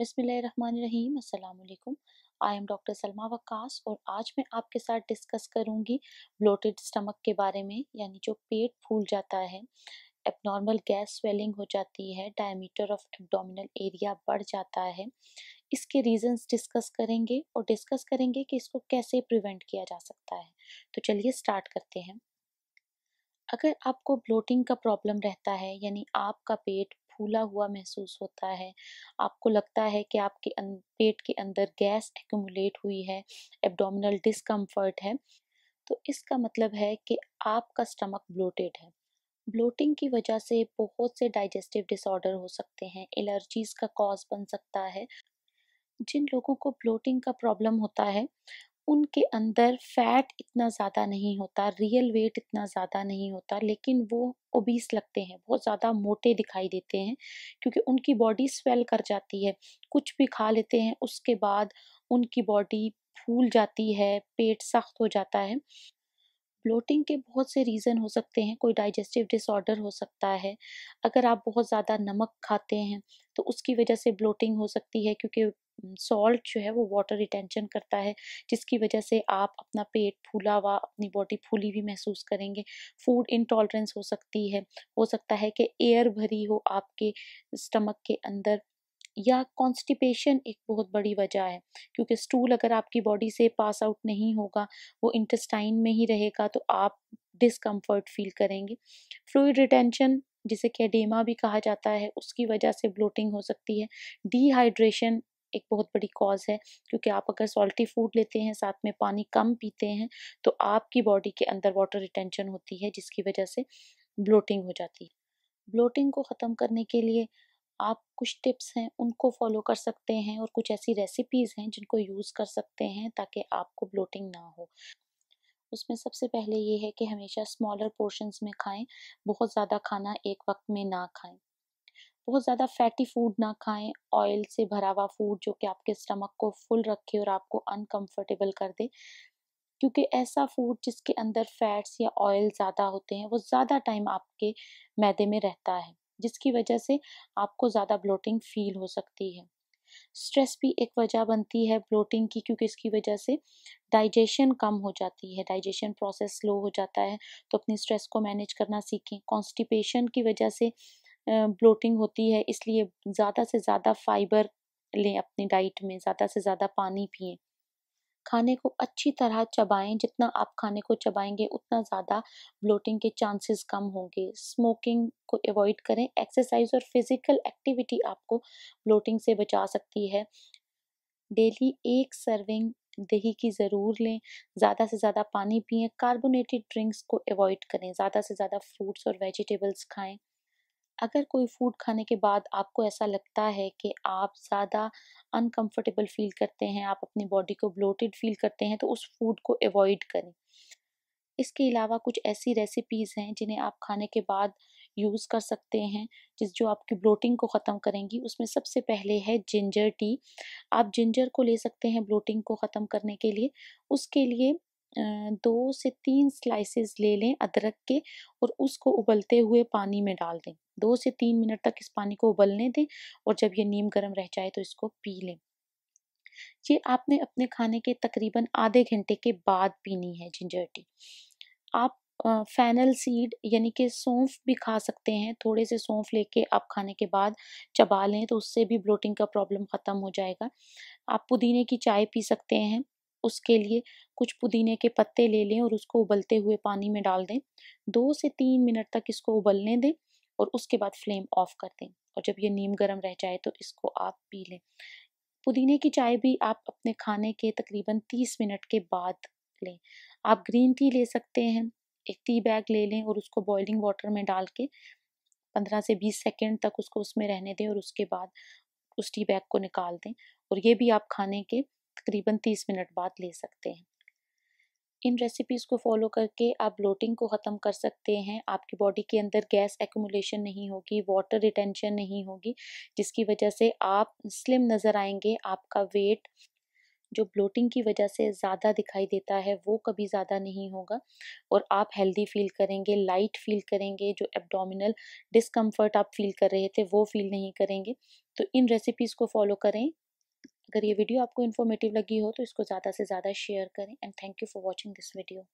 बिस्मिल्लाहिर्रहमानिर्रहीम अस्सलाम वालेकुम I am doctor Salma Waqqas और आज मैं आपके साथ डिस्कस करूँगी ब्लोटेड स्टमक के बारे में, यानी जो पेट फूल जाता है, एबनॉर्मल गैस स्वेलिंग हो जाती है, डायमीटर ऑफ़ एब्डोमिनल एरिया बढ़ जाता है। इसके रीजंस डिस्कस करेंगे और डिस्कस करेंगे कि इसको कैसे प्रिवेंट किया जा सकता है। तो चलिए स्टार्ट करते हैं। अगर आपको ब्लोटिंग का प्रॉब्लम रहता है, यानी आपका पेट फूला हुआ महसूस होता है। आपको लगता है कि आपके पेट के अंदर गैस एक्यूमुलेट हुई है एब्डोमिनल डिस्कम्फर्ट है। तो इसका मतलब है कि आपका स्टमक ब्लोटेड है। ब्लोटिंग की वजह से बहुत से डाइजेस्टिव डिसऑर्डर हो सकते हैं एलर्जीज का कॉज बन सकता है। जिन लोगों को ब्लोटिंग का प्रॉब्लम होता है उनके अंदर फैट इतना ज़्यादा नहीं होता रियल वेट इतना ज़्यादा नहीं होता, लेकिन वो ओबीस लगते हैं, बहुत ज़्यादा मोटे दिखाई देते हैं, क्योंकि उनकी बॉडी स्वेल कर जाती है। कुछ भी खा लेते हैं, उसके बाद उनकी बॉडी फूल जाती है, पेट सख्त हो जाता है। ब्लोटिंग के बहुत से रीज़न हो सकते हैं, कोई डाइजेस्टिव डिसऑर्डर हो सकता है। अगर आप बहुत ज़्यादा नमक खाते हैं तो उसकी वजह से ब्लोटिंग हो सकती है क्योंकि सॉल्ट जो है वो वाटर रिटेंशन करता है, जिसकी वजह से आप अपना पेट फूला हुआ, अपनी बॉडी फूली हुई महसूस करेंगे। फ़ूड इंटॉलरेंस हो सकती है, हो सकता है कि एयर भरी हो आपके स्टमक के अंदर या कॉन्स्टिपेशन एक बहुत बड़ी वजह है, क्योंकि स्टूल अगर आपकी बॉडी से पास आउट नहीं होगा, वो इंटेस्टाइन में ही रहेगा तो आप डिसकम्फर्ट फील करेंगे। फ्लूड रिटेंशन जिसे कैडेमा भी कहा जाता है, उसकी वजह से ब्लोटिंग हो सकती है। डिहाइड्रेशन एक बहुत बड़ी कॉज है, क्योंकि आप अगर सॉल्टी फ़ूड लेते हैं, साथ में पानी कम पीते हैं तो आपकी बॉडी के अंदर वाटर रिटेंशन होती है, जिसकी वजह से ब्लोटिंग हो जाती है। ब्लोटिंग को ख़त्म करने के लिए आप कुछ टिप्स हैं, उनको फॉलो कर सकते हैं और कुछ ऐसी रेसिपीज़ हैं जिनको यूज़ कर सकते हैं ताकि आपको ब्लोटिंग ना हो। उसमें सबसे पहले ये है कि हमेशा स्मॉलर पोर्शंस में खाएँ, बहुत ज़्यादा खाना एक वक्त में ना खाएँ। बहुत ज़्यादा फैटी फ़ूड ना खाएँ, ऑयल से भरा हुआ फ़ूड जो कि आपके स्टमक को फुल रखे और आपको अनकंफर्टेबल कर दे, क्योंकि ऐसा फ़ूड जिसके अंदर फैट्स या ऑयल ज़्यादा होते हैं, वो ज़्यादा टाइम आपके मैदे में रहता है। जिसकी वजह से आपको ज़्यादा ब्लोटिंग फील हो सकती है। स्ट्रेस भी एक वजह बनती है ब्लोटिंग की क्योंकि इसकी वजह से डाइजेशन कम हो जाती है डाइजेशन प्रोसेस स्लो हो जाता है तो अपनी स्ट्रेस को मैनेज करना सीखें। कॉन्स्टिपेशन की वजह से ब्लोटिंग होती है, इसलिए ज़्यादा से ज़्यादा फाइबर लें अपनी डाइट में, ज़्यादा से ज़्यादा पानी पिए। खाने को अच्छी तरह चबाएँ, जितना आप खाने को चबाएँगे, उतना ज़्यादा ब्लोटिंग के चांसेस कम होंगे। स्मोकिंग को अवॉइड करें। एक्सरसाइज और फ़िज़िकल एक्टिविटी आपको ब्लोटिंग से बचा सकती है। डेली एक सर्विंग दही की ज़रूर लें। ज़्यादा से ज़्यादा पानी पिए। कार्बोनेटेड ड्रिंक्स को अवॉइड करें। ज़्यादा से ज़्यादा फ्रूट्स और वेजिटेबल्स खाएँ। अगर कोई फ़ूड खाने के बाद आपको ऐसा लगता है कि आप ज़्यादा अनकंफर्टेबल फील करते हैं, आप अपनी बॉडी को ब्लोटेड फील करते हैं तो उस फ़ूड को अवॉइड करें। इसके अलावा कुछ ऐसी रेसिपीज़ हैं जिन्हें आप खाने के बाद यूज़ कर सकते हैं, जिस जो आपकी ब्लोटिंग को ख़त्म करेंगी। उसमें सबसे पहले है जिंजर टी आप जिंजर को ले सकते हैं ब्लोटिंग को ख़त्म करने के लिए। उसके लिए दो से तीन स्लाइसेस ले लें अदरक के और उसको उबलते हुए पानी में डाल दें। दो से तीन मिनट तक इस पानी को उबलने दें और जब ये नीम गर्म रह जाए तो इसको पी लें। ये आपने अपने खाने के तकरीबन आधे घंटे के बाद पीनी है जिंजर टी आप फैनल सीड यानी कि सौंफ भी खा सकते हैं। थोड़े से सौंफ लेके आप खाने के बाद चबा लें तो उससे भी ब्लोटिंग का प्रॉब्लम ख़त्म हो जाएगा। आप पुदीने की चाय पी सकते हैं। उसके लिए कुछ पुदीने के पत्ते ले लें और उसको उबलते हुए पानी में डाल दें। दो से तीन मिनट तक इसको उबलने दें और उसके बाद फ्लेम ऑफ़ कर दें और जब ये नीम गर्म रह जाए तो इसको आप पी लें। पुदीने की चाय भी आप अपने खाने के तकरीबन तीस मिनट के बाद लें। आप ग्रीन टी ले सकते हैं, एक टी बैग ले लें और उसको बॉइलिंग वाटर में डाल के पंद्रह से बीस सेकेंड तक उसको उसमें रहने दें और उसके बाद उस टी बैग को निकाल दें और ये भी आप खाने के तकरीबन तीस मिनट बाद ले सकते हैं। इन रेसिपीज़ को फॉलो करके आप ब्लोटिंग को ख़त्म कर सकते हैं। आपकी बॉडी के अंदर गैस एक्यूमुलेशन नहीं होगी वाटर रिटेंशन नहीं होगी, जिसकी वजह से आप स्लिम नज़र आएँगे। आपका वेट जो ब्लोटिंग की वजह से ज़्यादा दिखाई देता है, वो कभी ज़्यादा नहीं होगा और आप हेल्दी फील करेंगे लाइट फील करेंगे, जो एब्डोमिनल डिस्कम्फर्ट आप फील कर रहे थे, वो फील नहीं करेंगे। तो इन रेसिपीज़ को फॉलो करें। अगर ये वीडियो आपको इन्फॉर्मेटिव लगी हो तो इसको ज़्यादा से ज़्यादा शेयर करें and thank you for watching this video